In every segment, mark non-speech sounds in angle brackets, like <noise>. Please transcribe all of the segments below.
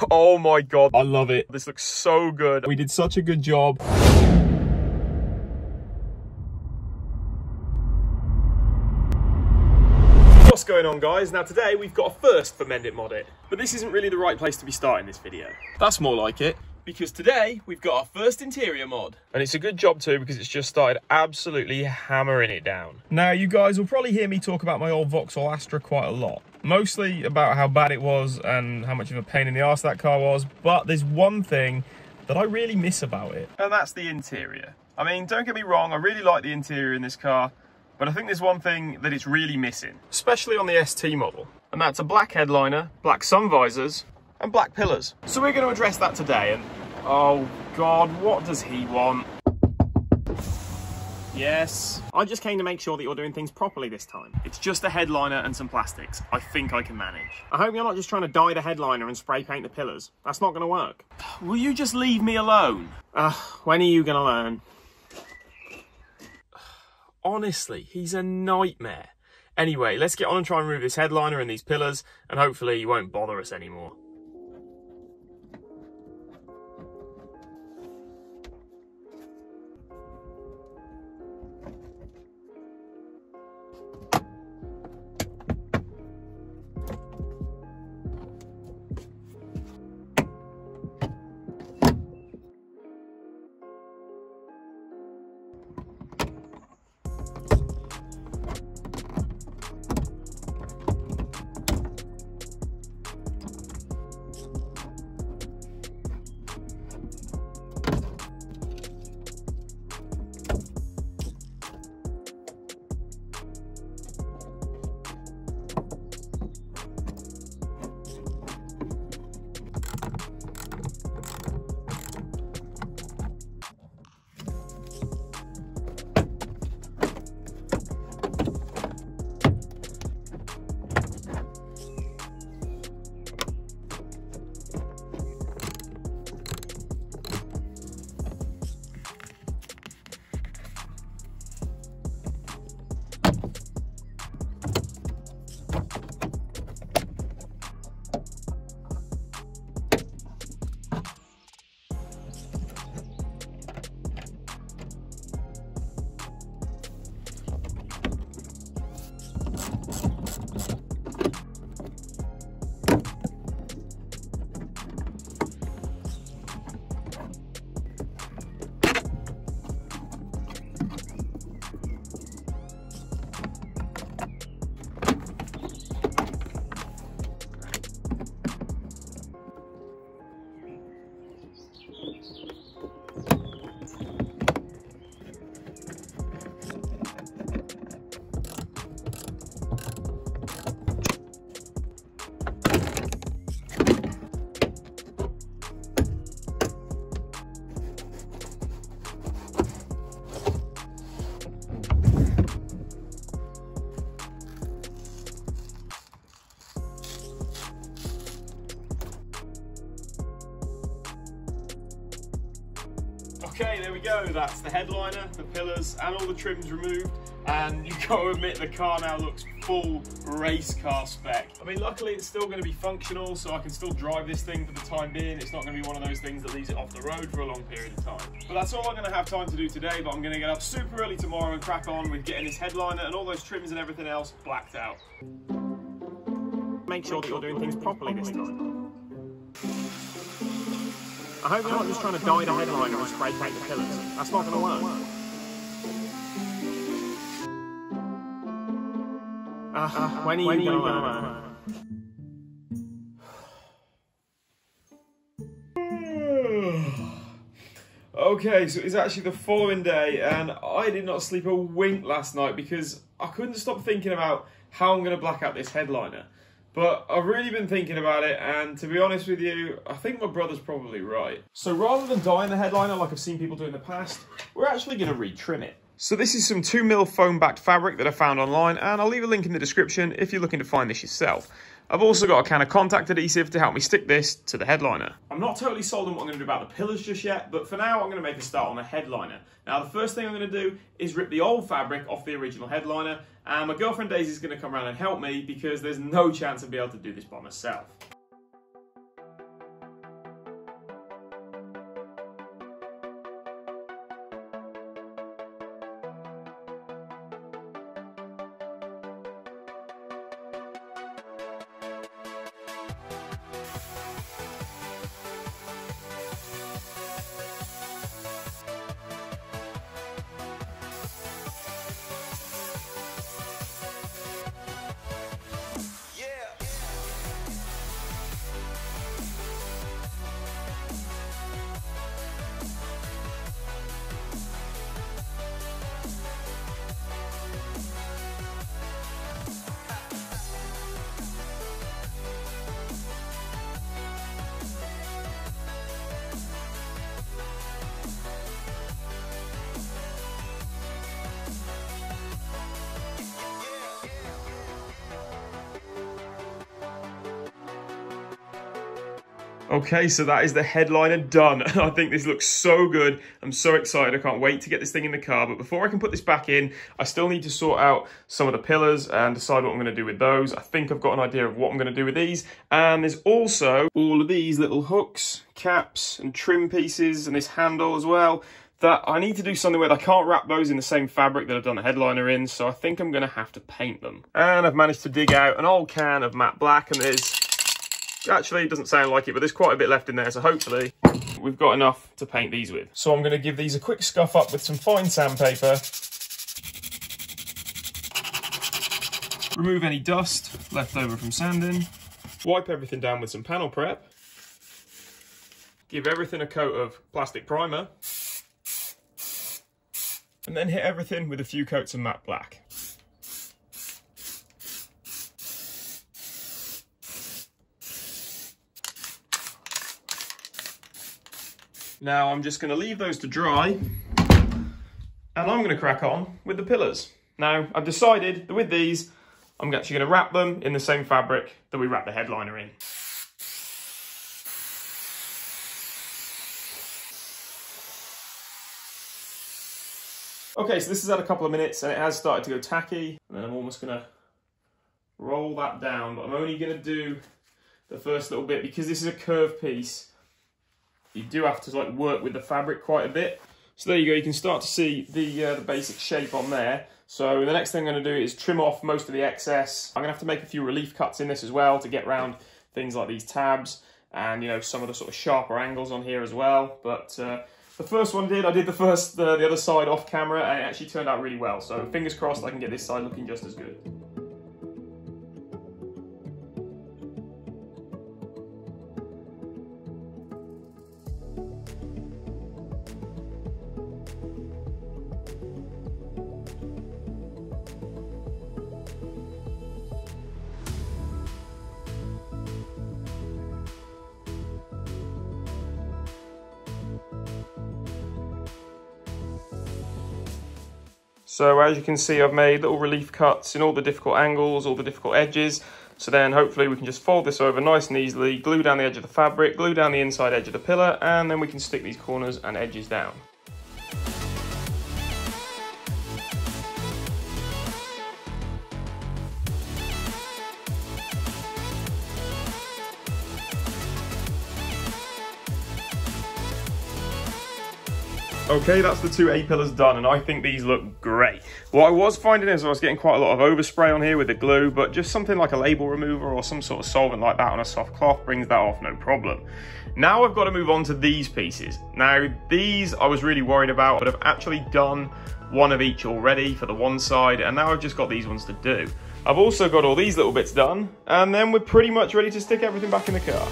<laughs> Oh my God, I love it. This looks so good. We did such a good job. What's going on guys? Now today we've got a first for Mend It Mod It, but this isn't really the right place to be starting this video. That's more like it, because today we've got our first interior mod. And it's a good job too because it's just started absolutely hammering it down. Now you guys will probably hear me talk about my old Vauxhall Astra quite a lot. Mostly about how bad it was and how much of a pain in the ass that car was, but there's one thing that I really miss about it. And that's the interior. I mean, don't get me wrong, I really like the interior in this car, but I think there's one thing that it's really missing, especially on the ST model, and that's a black headliner, black sun visors, and black pillars. So we're going to address that today, and oh god, what does he want? Yes. I just came to make sure that you're doing things properly this time. It's just a headliner and some plastics. I think I can manage. I hope you're not just trying to dye the headliner and spray paint the pillars. That's not going to work. Will you just leave me alone? Ugh, when are you going to learn? honestly, he's a nightmare. Anyway, let's get on and try and remove this headliner and these pillars, and hopefully he won't bother us anymore. Go. That's the headliner, the pillars, and all the trims removed. And you've <laughs> got to admit, the car now looks full race car spec. I mean, luckily it's still going to be functional, so I can still drive this thing for the time being. It's not going to be one of those things that leaves it off the road for a long period of time. But that's all I'm going to have time to do today, but I'm going to get up super early tomorrow and crack on with getting this headliner and all those trims and everything else blacked out. Make sure that you're doing things properly this time. I hope you're not just trying to dye the headliner and spray paint the pillars. That's not going to work. Uh, when are you going to learn? <sighs> Okay, so it's actually the following day, and I did not sleep a wink last night because I couldn't stop thinking about how I'm going to black out this headliner. But I've really been thinking about it, and to be honest with you, I think my brother's probably right. So rather than dyeing the headliner like I've seen people do in the past, we're actually going to retrim it. So this is some 2mm foam-backed fabric that I found online, and I'll leave a link in the description if you're looking to find this yourself. I've also got a can of contact adhesive to help me stick this to the headliner. I'm not totally sold on what I'm going to do about the pillars just yet, but for now I'm going to make a start on the headliner. Now the first thing I'm going to do is rip the old fabric off the original headliner, and my girlfriend Daisy's going to come around and help me because there's no chance I'll be able to do this by myself. Okay, so that is the headliner done. <laughs> I think this looks so good. I'm so excited. I can't wait to get this thing in the car. But before I can put this back in, I still need to sort out some of the pillars and decide what I'm going to do with those. I think I've got an idea of what I'm going to do with these. And there's also all of these little hooks, caps and trim pieces and this handle as well that I need to do something with. I can't wrap those in the same fabric that I've done the headliner in, so I think I'm going to have to paint them. And I've managed to dig out an old can of matte black, and there's Actually, it doesn't sound like it, but there's quite a bit left in there, so hopefully we've got enough to paint these with. So I'm going to give these a quick scuff up with some fine sandpaper. Remove any dust left over from sanding. Wipe everything down with some panel prep. Give everything a coat of plastic primer. And then hit everything with a few coats of matte black. Now I'm just going to leave those to dry and I'm going to crack on with the pillars. Now I've decided that with these I'm actually going to wrap them in the same fabric that we wrap the headliner in. Okay, so this has had a couple of minutes and it has started to go tacky. And then I'm almost gonna roll that down, but I'm only gonna do the first little bit because this is a curved piece you do have to like work with the fabric quite a bit. So there you go, you can start to see the, uh, the basic shape on there. So the next thing I'm going to do is trim off most of the excess. I'm going to have to make a few relief cuts in this as well to get around things like these tabs and you know some of the sort of sharper angles on here as well. But uh, the first one did, I did the first, uh, the other side off camera and it actually turned out really well. So fingers crossed I can get this side looking just as good. So as you can see, I've made little relief cuts in all the difficult angles, all the difficult edges. So then hopefully we can just fold this over nice and easily, glue down the edge of the fabric, glue down the inside edge of the pillar, and then we can stick these corners and edges down. Okay, that's the two A-pillars done, and I think these look great. What I was finding is I was getting quite a lot of overspray on here with the glue, but just something like a label remover or some sort of solvent like that on a soft cloth brings that off, no problem. Now I've got to move on to these pieces. Now, these I was really worried about, but I've actually done one of each already for the one side, and now I've just got these ones to do. I've also got all these little bits done, and then we're pretty much ready to stick everything back in the car.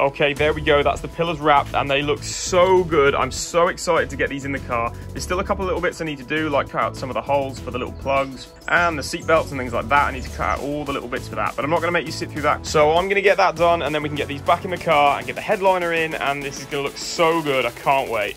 Okay, there we go. That's the pillars wrapped and they look so good. I'm so excited to get these in the car. There's still a couple little bits I need to do, like cut out some of the holes for the little plugs and the seat belts and things like that. I need to cut out all the little bits for that, but I'm not gonna make you sit through that. So I'm gonna get that done and then we can get these back in the car and get the headliner in and this is gonna look so good. I can't wait.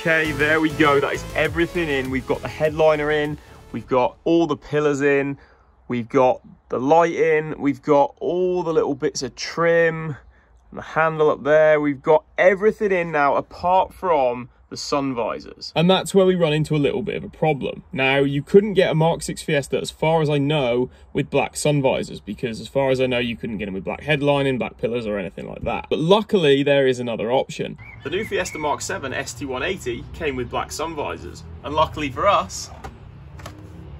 Okay, there we go. That is everything in. We've got the headliner in. We've got all the pillars in. We've got the light in. We've got all the little bits of trim. The handle up there. We've got everything in now apart from the sun visors. And that's where we run into a little bit of a problem. Now, you couldn't get a Mark 6 Fiesta, as far as I know, with black sun visors, because as far as I know, you couldn't get them with black headlining, black pillars, or anything like that. But luckily, there is another option. The new Fiesta Mark 7 ST180 came with black sun visors, and luckily for us,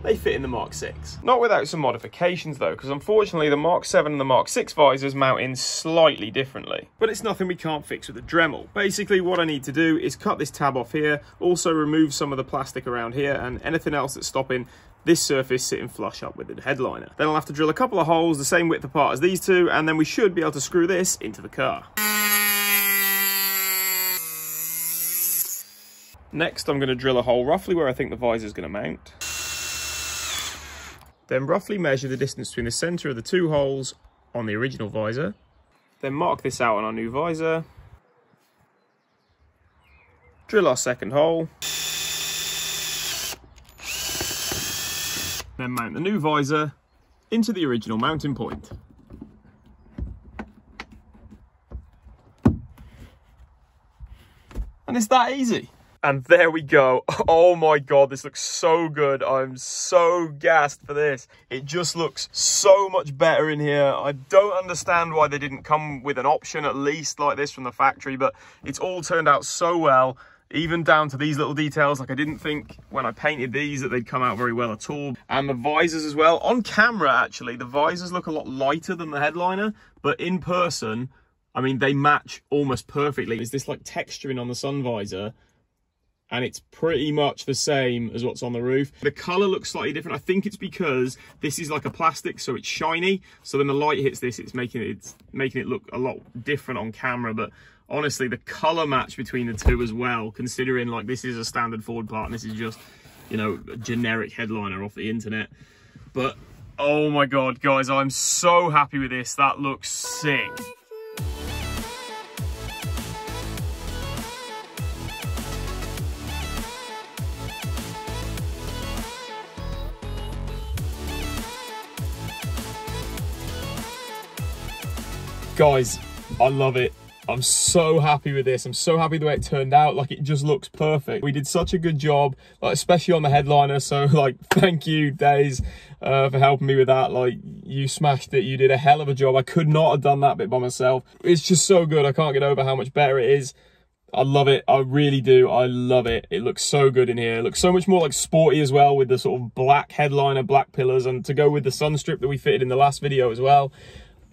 they fit in the Mark 6. Not without some modifications though, because unfortunately the Mark 7 and the Mark 6 visors mount in slightly differently. But it's nothing we can't fix with a Dremel. Basically what I need to do is cut this tab off here, also remove some of the plastic around here and anything else that's stopping this surface sitting flush up with the headliner. Then I'll have to drill a couple of holes the same width apart as these two and then we should be able to screw this into the car. Next I'm going to drill a hole roughly where I think the visor is going to mount. Then roughly measure the distance between the centre of the two holes on the original visor. Then mark this out on our new visor. Drill our second hole. Then mount the new visor into the original mounting point. And it's that easy. And there we go. <laughs> Oh my God, this looks so good. I'm so gassed for this. It just looks so much better in here. I don't understand why they didn't come with an option at least like this from the factory, but it's all turned out so well even down to these little details like i didn't think when i painted these that they'd come out very well at all and the visors as well on camera actually the visors look a lot lighter than the headliner but in person i mean they match almost perfectly is this like texturing on the sun visor and it's pretty much the same as what's on the roof. The color looks slightly different. I think it's because this is like a plastic, so it's shiny. So when the light hits this, it's making it, it's making it look a lot different on camera. But honestly, the color match between the two as well, considering like this is a standard Ford part and this is just, you know, a generic headliner off the internet. But oh my God, guys, I'm so happy with this. That looks sick. Guys, I love it. I'm so happy with this. I'm so happy the way it turned out. Like it just looks perfect. We did such a good job, like especially on the headliner. So <laughs> like, thank you, Days, uh, for helping me with that. Like you smashed it. You did a hell of a job. I could not have done that bit by myself. It's just so good. I can't get over how much better it is. I love it. I really do. I love it. It looks so good in here. It looks so much more like sporty as well with the sort of black headliner, black pillars and to go with the sun strip that we fitted in the last video as well.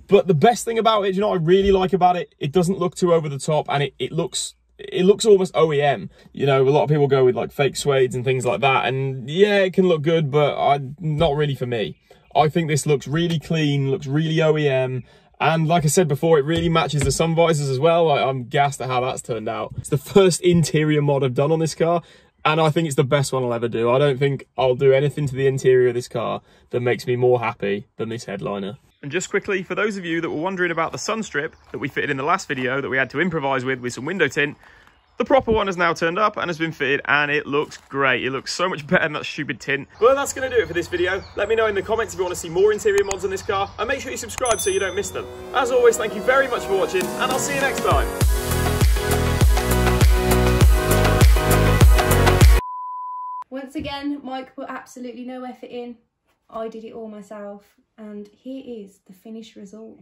But the best thing about it, you know what I really like about it? It doesn't look too over the top and it, it looks it looks almost OEM. You know, a lot of people go with like fake suedes and things like that. And yeah, it can look good, but I, not really for me. I think this looks really clean, looks really OEM. And like I said before, it really matches the sun visors as well. I, I'm gassed at how that's turned out. It's the first interior mod I've done on this car. And I think it's the best one I'll ever do. I don't think I'll do anything to the interior of this car that makes me more happy than this headliner. And just quickly, for those of you that were wondering about the sun strip that we fitted in the last video that we had to improvise with with some window tint, the proper one has now turned up and has been fitted and it looks great. It looks so much better than that stupid tint. Well, that's going to do it for this video. Let me know in the comments if you want to see more interior mods on this car and make sure you subscribe so you don't miss them. As always, thank you very much for watching and I'll see you next time. Once again, Mike put absolutely no effort in. I did it all myself and here is the finished result.